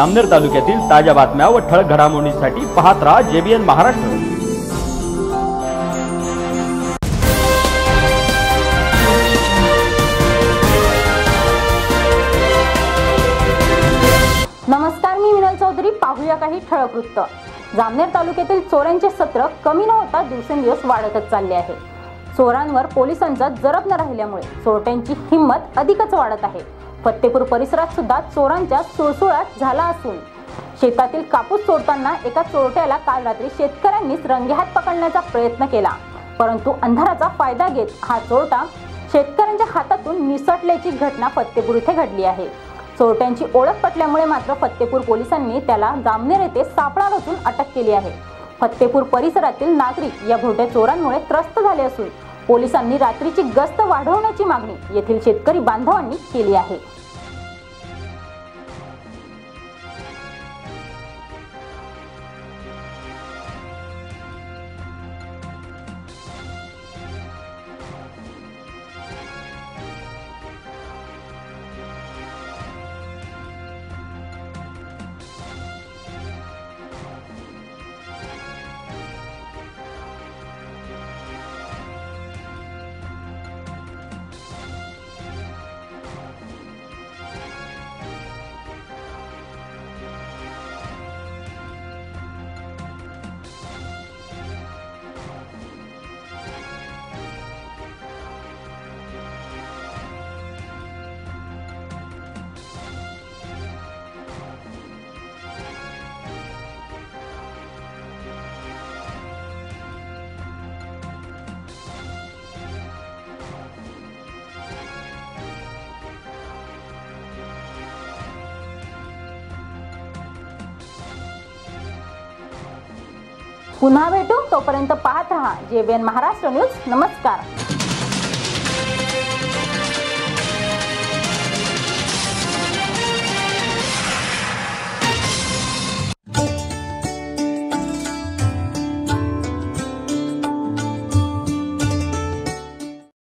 अमनेर तालुक्यातील ताज्या बातम्या व ठळक घडामोडींसाठी पाहत राहा जेबीएन महाराष्ट्र. नमस्कार मी विनल चौधरी. पाहूया काही ठळक वृत्त. जामनेर तालुक्यातील चोऱ्यांचे सत्र कमी न होता दिवसेंदिवस वाढतच चालले आहे. चोरांवर पोलिसांचा जरब न राहिल्यामुळे चोरट्यांची हिंमत अधिकच वाढत आहे. फत्तेपूर परिसरात सुद्धा चोरांच्या सुळसुळाट झाला असून शेतातील कापूस चोरताना एका चोरट्याला काल रात्री शेतकऱ्यांनीच रंगेहात पकडण्याचा प्रयत्न केला. परंतु अंधाराचा फायदा घेत हा चोरटा शेतकऱ्यांच्या हातातून निसटल्याची घटना फत्तेपूर इथे घडली आहे. चोरट्यांची ओळख पटल्यामुळे मात्र फत्तेपूर पोलिसांनी त्याला जामनेर येथे सापळा रचून अटक केली आहे. फत्तेपूर परिसरातील नागरिक या भोट्या चोरांमुळे त्रस्त झाले असून पोलिसांनी रात्रीची गस्त वाढवण्याची मागणी येथील शेतकरी बांधवांनी केली आहे. पुन्हा भेटू. तोपर्यंत पाहत रहा. JBN Maharashtra news. नमस्कार.